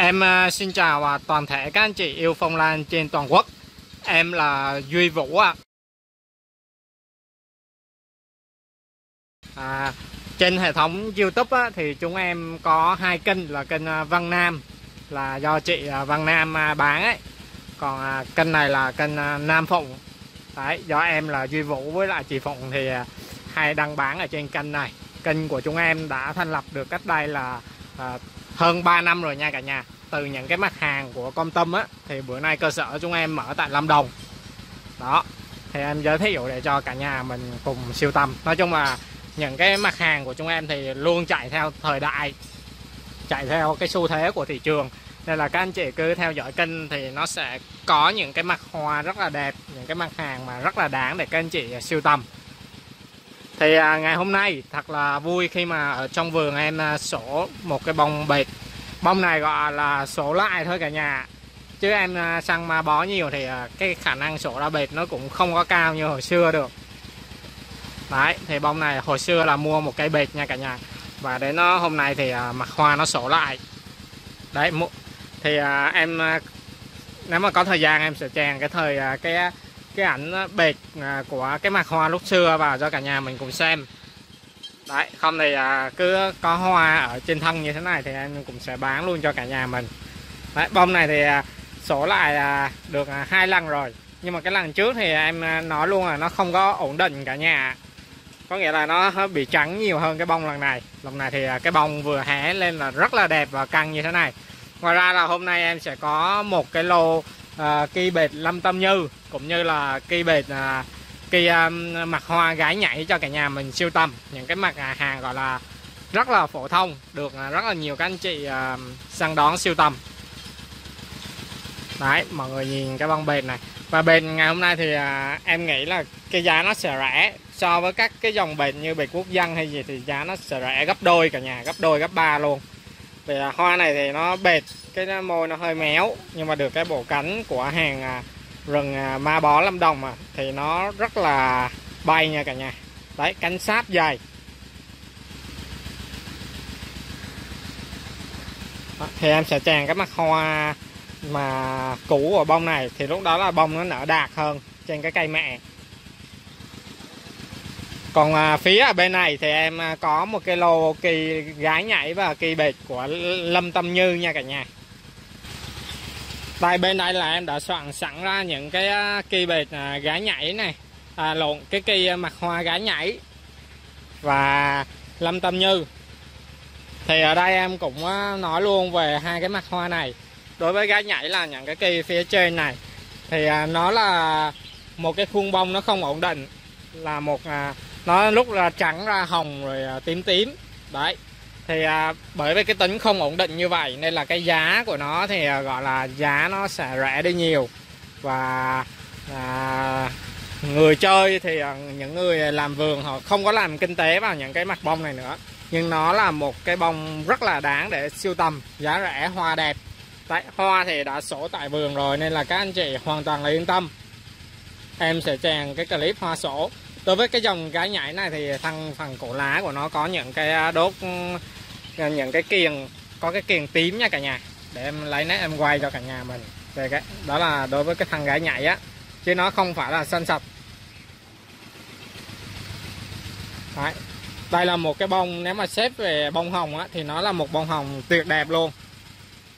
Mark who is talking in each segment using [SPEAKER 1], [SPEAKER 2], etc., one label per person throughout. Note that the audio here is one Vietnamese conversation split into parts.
[SPEAKER 1] Em à, xin chào à, toàn thể các anh chị yêu phong lan trên toàn quốc. Em là Duy Vũ ạ. À. trên hệ thống YouTube á, thì chúng em có hai kênh là kênh à, Văn Nam là do chị Văn Nam bán ấy. Còn kênh này là kênh Nam Phụng. Đấy, do em là Duy Vũ với lại chị Phụng thì hai hay đăng bán ở trên kênh này. Kênh của chúng em đã thành lập được cách đây là à, hơn 3 năm rồi nha cả nhà. Từ những cái mặt hàng của công tâm á, thì bữa nay cơ sở chúng em mở tại Lâm Đồng. Đó, thì em giới thiệu để cho cả nhà mình cùng siêu tầm. Nói chung là những cái mặt hàng của chúng em thì luôn chạy theo thời đại, chạy theo cái xu thế của thị trường. Nên là các anh chị cứ theo dõi kênh thì nó sẽ có những cái mặt hoa rất là đẹp, những cái mặt hàng mà rất là đáng để các anh chị siêu tầm thì à, ngày hôm nay thật là vui khi mà ở trong vườn em à, sổ một cái bông bệt. Bông này gọi là sổ lại thôi cả nhà. Chứ em à, săn ma bó nhiều thì à, cái khả năng sổ ra bệt nó cũng không có cao như hồi xưa được. Đấy thì bông này hồi xưa là mua một cây bệt nha cả nhà. Và đến nó hôm nay thì à, mặt hoa nó sổ lại. Đấy thì à, em à, nếu mà có thời gian em sẽ chèn cái thời à, cái cái ảnh ờ, bệt à, của cái mặt hoa lúc xưa vào cho cả nhà mình cùng xem. Đấy không thì à, cứ có hoa ở trên thân như thế này thì em cũng sẽ bán luôn cho cả nhà mình. Đấy bông này thì à, sổ lại được hai lần rồi. Nhưng mà cái lần trước thì em nói luôn là nó không có ổn định cả nhà. Có nghĩa là nó bị trắng nhiều hơn cái bông lần này. Lần này thì cái bông vừa hé lên là rất là đẹp và căng như thế này. Ngoài ra là hôm nay em sẽ có một cái lô ờ, uh, kỳ bệt lâm tâm như cũng như là cây bệt à, cây um, à, mặt hoa gái nhảy cho cả nhà mình siêu tầm. Những cái mặt à, hàng gọi là rất là phổ thông được à, rất là nhiều các anh chị à, săn đón siêu tầm. Đấy mọi người nhìn cái bông bệt này. Và bệt ngày hôm nay thì à, em nghĩ là cái giá nó sẽ rẻ so với các cái dòng bệt như bệt quốc dân hay gì thì giá nó sẽ rẻ gấp đôi cả nhà gấp đôi gấp ba luôn. Vì à, hoa này thì nó bệt cái môi nó hơi méo nhưng mà được cái bộ cánh của hàng à, rừng à, ma bó lâm đồng mà thì nó rất là bay nha cả nhà. Đấy cánh sáp dài. Đó, thì em sẽ tràn cái mặt hoa mà cũ của bông này thì lúc đó là bông nó nở đạt hơn trên cái cây mẹ. Còn à, phía ở bên này thì em à, có một cái lô kỳ gái nhảy và kỳ bệt của Lâm Tâm Như nha cả nhà đây bên đây là em đã soạn sẵn ra những cái à, kỳ bệt à, gá gái nhảy này. À, lộn cái kỳ à, mặt hoa gái nhảy. Và lâm tâm như. Thì ở đây em cũng nói luôn về hai cái mặt hoa này. Đối với gái nhảy là những cái kỳ phía trên này. Thì nó là một cái khuôn bông nó không ổn định. Là một nó lúc là trắng ra hồng rồi tím tím. Đấy thì à, bởi vì cái tính không ổn định như vậy nên là cái giá của nó thì à, gọi là giá nó sẽ rẻ đi nhiều. Và à, người chơi thì à, những người làm vườn họ không có làm kinh tế vào những cái mặt bông này nữa. Nhưng nó là một cái bông rất là đáng để siêu tầm giá rẻ hoa đẹp. Tại hoa thì đã sổ tại vườn rồi nên là các anh chị hoàn toàn là yên tâm. Em sẽ chèn cái clip hoa sổ đối với cái dòng gái nhảy này thì thằng phần cổ lá của nó có những cái à, đốt ừ, những cái kiềng, có cái kiềng tím nha cả nhà. Để em lấy nét em quay cho cả nhà mình. Về cái, đó là đối với cái thằng gái nhảy á, chứ nó không phải là xanh sạch. Đấy. đây là một cái bông, nếu mà xếp về bông hồng á, thì nó là một bông hồng tuyệt đẹp luôn.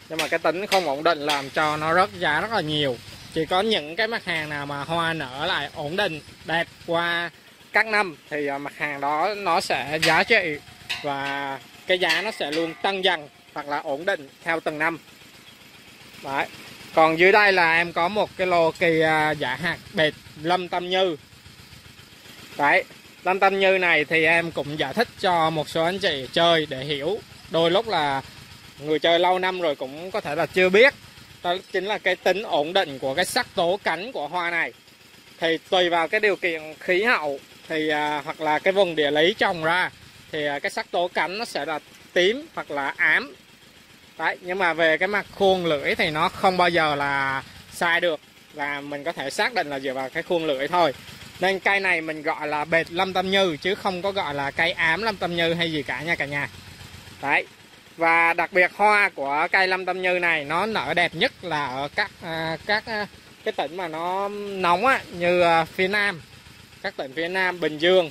[SPEAKER 1] Nhưng mà cái tính không ổn định làm cho nó rớt giá rất là nhiều chỉ có những cái mặt hàng nào mà hoa nở lại ổn định, đẹp qua các năm thì à, mặt hàng đó nó sẽ giá trị và cái giá nó sẽ luôn tăng dần hoặc là ổn định theo từng năm. Đấy. Còn dưới đây là em có một cái lô kỳ à, giả hạt bệt lâm tâm như. Đấy. Lâm tâm như này thì em cũng giải thích cho một số anh chị chơi để hiểu. Đôi lúc là người chơi lâu năm rồi cũng có thể là chưa biết đó chính là cái tính ổn định của cái sắc tố cánh của hoa này. Thì tùy vào cái điều kiện khí hậu thì à, hoặc là cái vùng địa lý trồng ra thì à, cái sắc tố cánh nó sẽ là tím hoặc là ám. Đấy nhưng mà về cái mặt khuôn lưỡi thì nó không bao giờ là sai được và mình có thể xác định là dựa vào cái khuôn lưỡi thôi. Nên cây này mình gọi là bệt lâm tâm như chứ không có gọi là cây ám lâm tâm như hay gì cả nha cả nhà. Đấy và đặc biệt hoa của cây lâm tâm như này nó nở đẹp nhất là ở các à, các à, cái tỉnh mà nó nóng á như à, phía nam. Các tỉnh phía nam bình dương.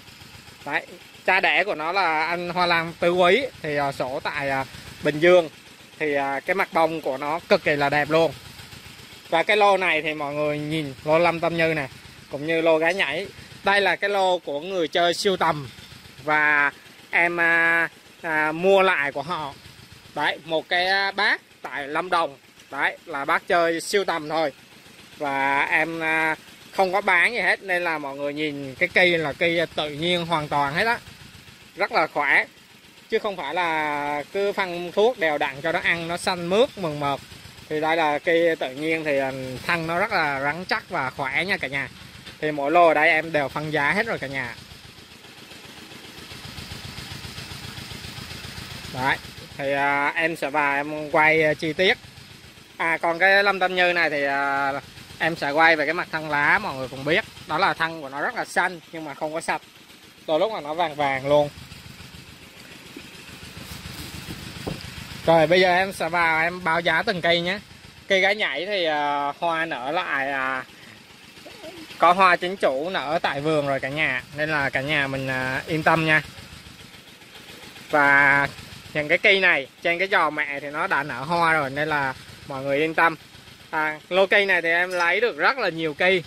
[SPEAKER 1] Đấy cha đẻ của nó là anh hoa lan tứ quý thì à, sổ tại à, bình dương. Thì à, cái mặt bông của nó cực kỳ là đẹp luôn. Và cái lô này thì mọi người nhìn lô lâm tâm như này cũng như lô gái nhảy. Đây là cái lô của người chơi siêu tầm. Và em à, à, mua lại của họ đấy, một cái à, bác tại lâm đồng. Đấy, là bác chơi siêu tầm thôi. Và em à, không có bán gì hết nên là mọi người nhìn cái cây là cây tự nhiên hoàn toàn hết á. Rất là khỏe. Chứ không phải là cứ phân thuốc đều đặn cho nó ăn, nó xanh mướt, mừng mượt thì đây là cây tự nhiên thì à, thân nó rất là rắn chắc và khỏe nha cả nhà. Thì mỗi lô ở đây em đều phân giá hết rồi cả nhà. Đấy thì à, em sẽ vào em quay à, chi tiết. À còn cái lâm tâm như này thì à, em sẽ quay về cái mặt thân lá mọi người cũng biết. Đó là thân của nó rất là xanh nhưng mà không có sạch. Đôi lúc là nó vàng vàng luôn. Rồi bây giờ em sẽ vào em báo giá từng cây nhé. Cây gái nhảy thì à, hoa nở lại à, có hoa chính chủ nở tại vườn rồi cả nhà. Nên là cả nhà mình à, yên tâm nha. Và những cái cây này trên cái giò mẹ thì nó đã nở hoa rồi nên là mọi người yên tâm. À, lô cây này thì em lấy được rất là nhiều cây.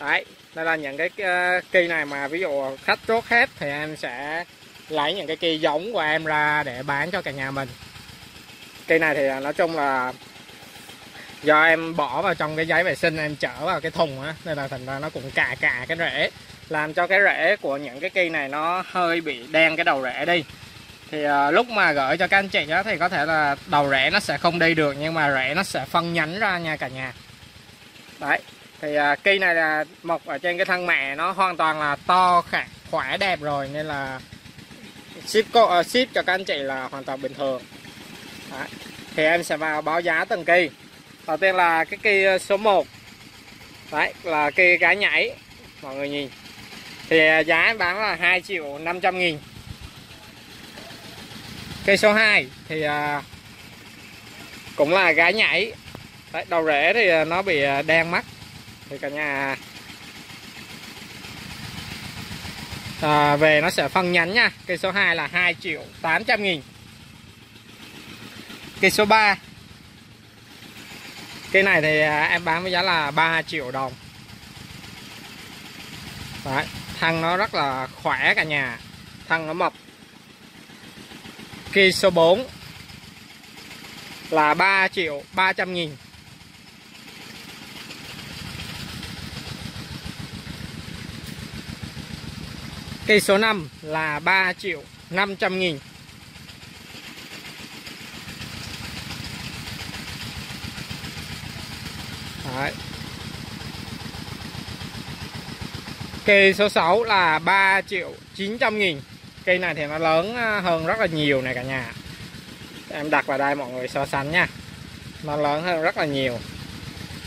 [SPEAKER 1] Đấy đây là những cái uh, cây này mà ví dụ khách chốt hết thì em sẽ lấy những cái cây giống của em ra để bán cho cả nhà mình. Cây này thì à, nói chung là do em bỏ vào trong cái giấy vệ sinh em chở vào cái thùng á nên là thành ra nó cũng cà cà cái rễ làm cho cái rễ của những cái cây này nó hơi bị đen cái đầu rễ đi thì à, lúc mà gửi cho các anh chị đó thì có thể là đầu rễ nó sẽ không đi được nhưng mà rễ nó sẽ phân nhánh ra nha cả nhà. Đấy thì ờ, à, cây này là mọc ở trên cái thân mẹ nó hoàn toàn là to khả khỏe đẹp rồi nên là ship cô, uh, ship cho các anh chị là hoàn toàn bình thường. Đấy. thì em sẽ vào báo giá từng cây đầu tiên là cái cây số 1 đấy là cây cá nhảy mọi người nhìn. Thì giá em bán là 2 triệu 500 nghìn cây số 2 thì à, cũng là gái nhảy. Đấy, đầu rễ thì à, nó bị à, đen mắt. Thì cả nhà à, về nó sẽ phân nhánh nha. Cây số 2 là 2 triệu 800 nghìn. Cây số 3 cây này thì à, em bán với giá là 3 triệu đồng. Đấy, thân nó rất là khỏe cả nhà. Thân nó mập. Kỳ số 4 là 3 triệu 300 nghìn. Cây số 5 là 3 triệu 500 nghìn. Đấy. Kỳ số 6 là 3 triệu 900 nghìn. Cây này thì nó lớn à, hơn rất là nhiều này cả nhà. Em đặt vào đây mọi người so sánh nha. Nó lớn hơn rất là nhiều.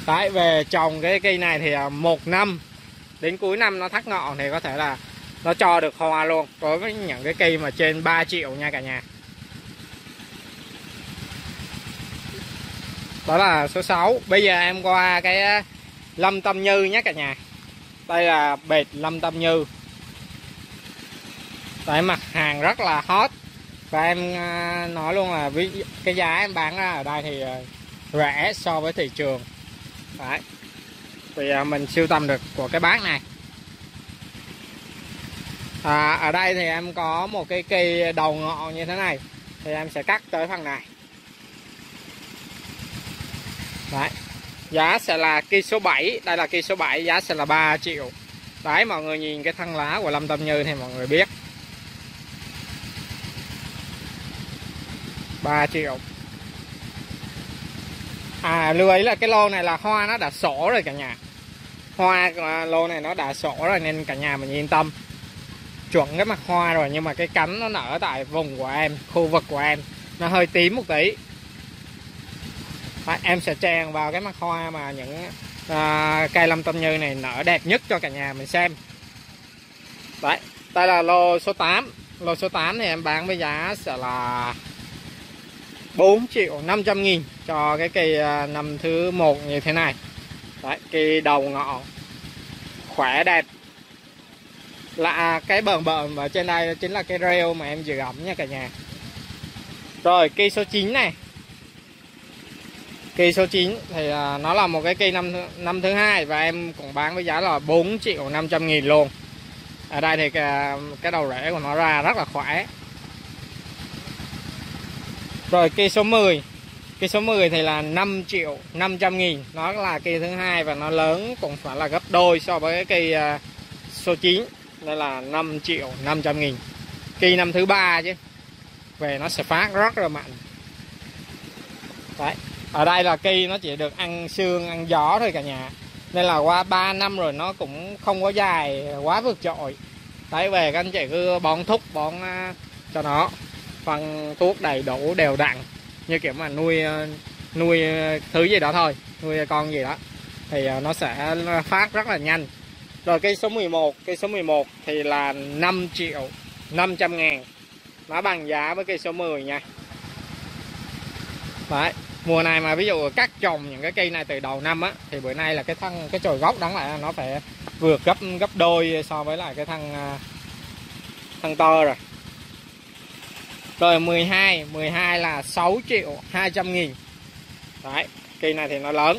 [SPEAKER 1] Đấy về trồng cái cây này thì à, một năm, Đến cuối năm nó thắt ngọn thì có thể là Nó cho được hoa luôn. Đối với những cái cây mà trên 3 triệu nha cả nhà. Đó là số 6 bây giờ em qua cái à, lâm tâm như nhé cả nhà. Đây là bệt lâm tâm như tại mặt hàng rất là hot. Và em à, nói luôn là cái giá em bán ra ở đây thì à, rẻ so với thị trường. Đấy. Thì à, mình siêu tầm được của cái bác này. À, ở đây thì em có một cái cây đầu ngọn như thế này. Thì em sẽ cắt tới phần này. Đấy. Giá sẽ là cây số 7 Đây là cây số 7 Giá sẽ là 3 triệu. Đấy mọi người nhìn cái thân lá của Lâm Tâm Như thì mọi người biết. 3 triệu. À lưu ý là cái lô này là hoa nó đã sổ rồi cả nhà. Hoa à, lô này nó đã sổ rồi nên cả nhà mình yên tâm. Chuẩn cái mặt hoa rồi nhưng mà cái cánh nó nở tại vùng của em Khu vực của em. Nó hơi tím một tí. Đấy, em sẽ tràn vào cái mặt hoa mà những à, cây lâm tâm như này nở đẹp nhất cho cả nhà mình xem. Đấy đây là lô số 8 lô số 8 thì em bán với giá sẽ là 4 triệu 500 nghìn cho cái cây à, năm thứ một như thế này. Đấy, cây đầu ngọ khỏe đẹp. Là cái bờm bờm ở trên đây chính là cái rêu mà em giữ ẩm nha cả nhà. Rồi cây số 9 này. Cây số 9 thì à, nó là một cái cây năm năm thứ hai và em cũng bán với giá là 4 triệu 500 nghìn luôn. Ở đây thì cái, cái đầu rễ của nó ra rất là khỏe rồi cây số 10 Cây số 10 thì là 5 triệu 500 nghìn. Nó là cây thứ hai và nó lớn cũng phải là gấp đôi so với cây à, số 9 Đây là 5 triệu 500 nghìn. Cây năm thứ ba chứ. Về nó sẽ phát rất là mạnh. Đấy. Ở đây là cây nó chỉ được ăn xương, ăn gió thôi cả nhà. Nên là qua 3 năm rồi nó cũng không có dài quá vượt trội. Đấy về các anh chị cứ bón thúc, bón uh, cho nó phân thuốc đầy đủ đều đặn, như kiểu mà nuôi ờ, nuôi ờ, thứ gì đó thôi, nuôi con gì đó, thì ờ, nó sẽ phát rất là nhanh. Rồi cây số 11 cây số 11 thì là 5 triệu 500 ngàn, nó bằng giá với cây số 10 nha. Đấy, mùa này mà ví dụ cắt trồng những cái cây này từ đầu năm á, thì bữa nay là cái thân, cái chồi gốc đáng lại nó phải vượt gấp gấp đôi so với lại cái thân thân to rồi rồi 12 12 là 6 triệu 200 nghìn. Đấy Cây này thì nó lớn.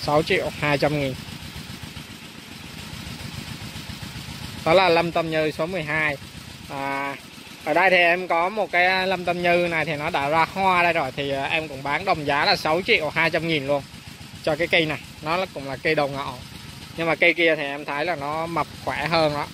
[SPEAKER 1] 6 triệu 200 nghìn. Đó là lâm tâm như số 12 à, Ở đây thì em có một cái lâm tâm như này thì nó đã ra hoa đây rồi Thì à, em cũng bán đồng giá là 6 triệu 200 nghìn luôn. Cho cái cây này Nó cũng là cây đầu ngọn Nhưng mà cây kia thì em thấy là nó mập khỏe hơn đó.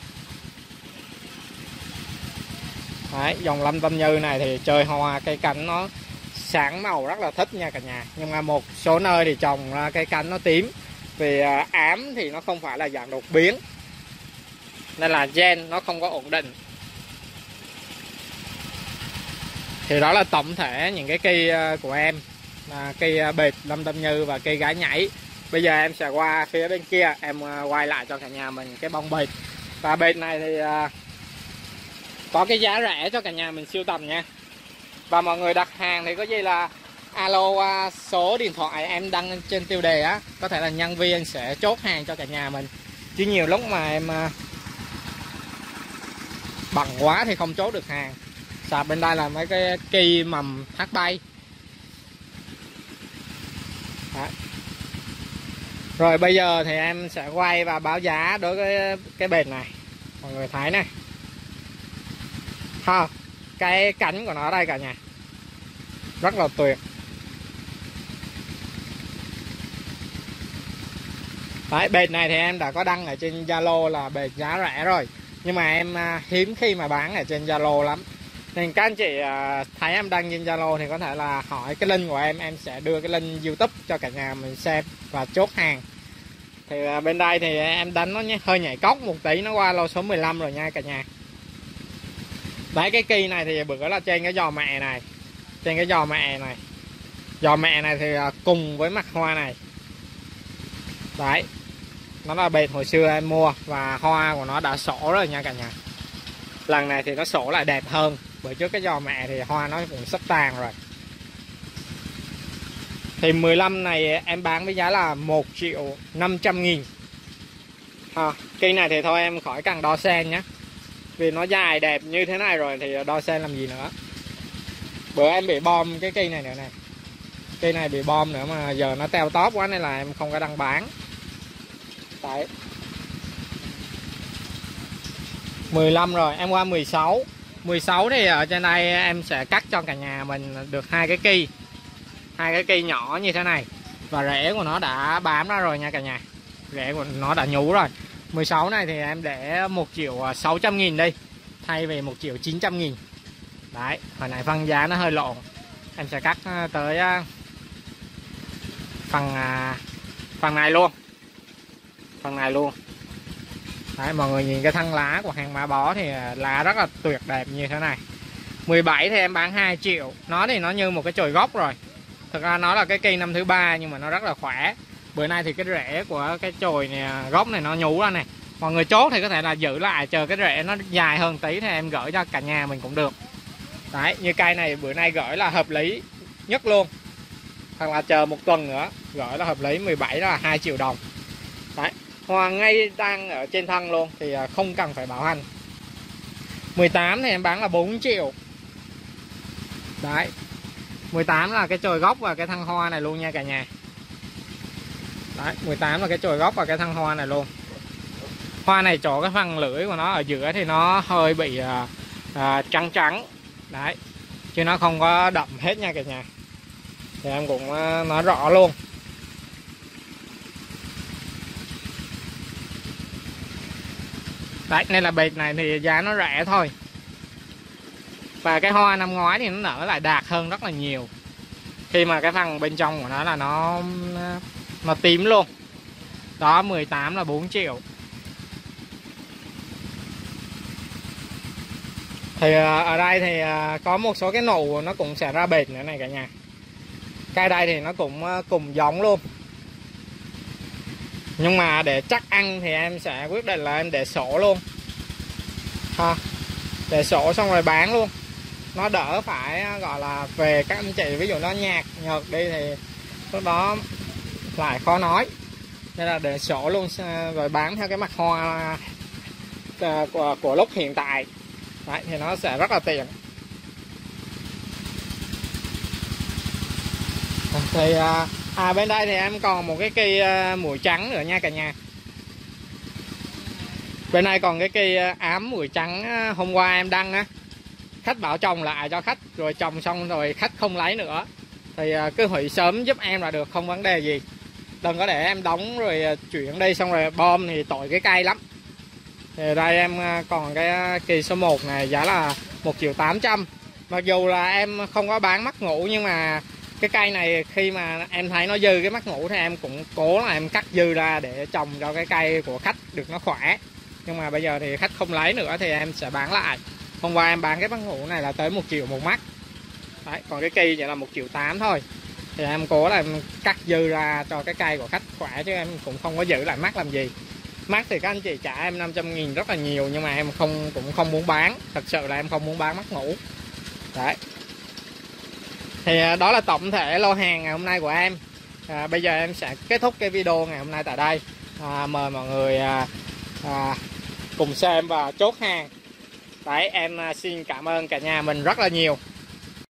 [SPEAKER 1] Đấy, dòng lâm tâm như này thì chơi hoa cây cánh nó sáng màu rất là thích nha cả nhà. Nhưng mà một số nơi thì trồng à, cây cánh nó tím. Vì à, ám thì nó không phải là dạng đột biến. Nên là gen nó không có ổn định. Thì đó là tổng thể những cái cây à, của em. Là cây bệt lâm tâm như và cây gái nhảy. Bây giờ em sẽ qua phía bên kia em quay lại cho cả nhà mình cái bông bệt. Và bệt này thì có cái giá rẻ cho cả nhà mình siêu tầm nha. Và mọi người đặt hàng thì có gì là alo à, số điện thoại em đăng trên tiêu đề á. Có thể là nhân viên sẽ chốt hàng cho cả nhà mình. Chứ nhiều lúc mà em à, bằng quá thì không chốt được hàng. Sạp bên đây là mấy cái kỳ mầm thác bay Đó. rồi bây giờ thì em sẽ quay và báo giá đối với cái bệt này. Mọi người thấy này ha cái cánh của nó đây cả nhà. Rất là tuyệt. Đấy, bệt này thì em đã có đăng ở trên Zalo là bệt giá rẻ rồi. Nhưng mà em à, hiếm khi mà bán ở trên Zalo lắm. Nên các anh chị à, thấy em đăng trên Zalo thì có thể là hỏi cái link của em em sẽ đưa cái link YouTube cho cả nhà mình xem và chốt hàng. Thì à, bên đây thì em đánh nó nhé hơi nhảy cốc một tí nó qua lô số 15 rồi nha cả nhà đấy cái cây này thì bữa là trên cái giò mẹ này. Trên cái giò mẹ này. Giò mẹ này thì à, cùng với mặt hoa này. Đấy. Nó là bệt hồi xưa em mua và hoa của nó đã sổ rồi nha cả nhà. Lần này thì nó sổ lại đẹp hơn. Bởi trước cái giò mẹ thì hoa nó cũng sắp tàn rồi. Thì 15 này em bán với giá là 1 triệu 500 nghìn. À, ha, cây này thì thôi em khỏi cần đo sen nhé vì nó dài đẹp như thế này rồi thì đo sen làm gì nữa. Bữa em bị bom cái cây này nữa này cây này bị bom nữa mà giờ nó teo tóp quá nên là em không có đăng bán. Tại 15 rồi, em qua 16 16 thì ở trên đây em sẽ cắt cho cả nhà mình được hai cái cây. Hai cái cây nhỏ như thế này. Và rễ của nó đã bám ra rồi nha cả nhà. Rễ của nó đã nhú rồi. 16 này thì em để 1 triệu à, 600 nghìn đây Thay về 1 triệu 900 nghìn. Đấy, hồi nãy phân giá nó hơi lộn. Em sẽ cắt à, tới à, phần phần này luôn. Phần này luôn. Đấy, mọi người nhìn cái thân lá của hàng má bó thì lá rất là tuyệt đẹp như thế này. 17 thì em bán 2 triệu. Nó thì nó như một cái chồi gốc rồi. Thực ra nó là cái cây năm thứ ba nhưng mà nó rất là khỏe bữa nay thì cái rễ của cái chồi này, gốc này nó nhú ra này. Mọi người chốt thì có thể là giữ lại, chờ cái rễ nó dài hơn tí thì em gửi cho cả nhà mình cũng được. Đấy, như cây này bữa nay gửi là hợp lý nhất luôn. Hoặc là chờ một tuần nữa, gửi là hợp lý 17 đó là 2 triệu đồng. Đấy, hoa ngay đang ở trên thân luôn thì à, không cần phải bảo hành. 18 thì em bán là 4 triệu. Đấy 18 là cái chồi gốc và cái thân hoa này luôn nha cả nhà đấy 18 là cái chồi gốc và cái thân hoa này luôn. Hoa này chỗ cái phần lưỡi của nó ở giữa thì nó hơi bị à, à, trắng trắng. Đấy chứ nó không có đậm hết nha cả nhà. Thì em cũng à, nói rõ luôn. Đấy nên là bệt này thì giá nó rẻ thôi. Và cái hoa năm ngoái thì nó nở lại đạt hơn rất là nhiều. Khi mà cái phần bên trong của nó là nó mà tím luôn. Đó 18 là 4 triệu. Thì à, ở đây thì à, có một số cái nụ nó cũng sẽ ra bệt nữa này cả nhà. Cây đây thì nó cũng à, cùng giống luôn. Nhưng mà để chắc ăn thì em sẽ quyết định là em để sổ luôn. Ha, để sổ xong rồi bán luôn. Nó đỡ phải gọi là, về các anh chị, ví dụ nó nhạt nhợt đi thì lúc đó lại khó nói. Nên là để sổ luôn à, rồi bán theo cái mặt hoa à, của, của lúc hiện tại. Đấy, thì nó sẽ rất là tiện. À, thì à, bên đây thì em còn một cái cây mùi mũi trắng nữa nha cả nhà. Bên này còn cái cây ám mũi trắng hôm qua em đăng á. Khách bảo trồng lại cho khách rồi trồng xong rồi khách không lấy nữa. Thì cứ hủy sớm giúp em là được không vấn đề gì đừng có để em đóng rồi à, chuyển đây xong rồi bom thì tội cái cây lắm. Thì đây em à, còn cái à, kỳ số 1 này giá là 1 triệu 800 mặc dù là em không có bán mắt ngủ nhưng mà cái cây này khi mà em thấy nó dư cái mắt ngủ thì em cũng cố là em cắt dư ra để trồng cho cái cây của khách được nó khỏe. Nhưng mà bây giờ thì khách không lấy nữa thì em sẽ bán lại. Hôm qua em bán cái mắt ngủ này là tới một triệu một mắt. Đấy, còn cái cây chỉ là một triệu tám thôi thì em cố là em cắt dư ra cho cái cây của khách khỏe chứ em cũng không có giữ lại mắt làm gì. Mắt thì các anh chị trả em 500 nghìn rất là nhiều nhưng mà em không cũng không muốn bán. Thật sự là em không muốn bán mắt ngủ đấy. Thì à, đó là tổng thể lô hàng ngày hôm nay của em. À, bây giờ em sẽ kết thúc cái video ngày hôm nay tại đây. À, mời mọi người à, à, cùng xem và chốt hàng. Đấy em à, xin cảm ơn cả nhà mình rất là nhiều.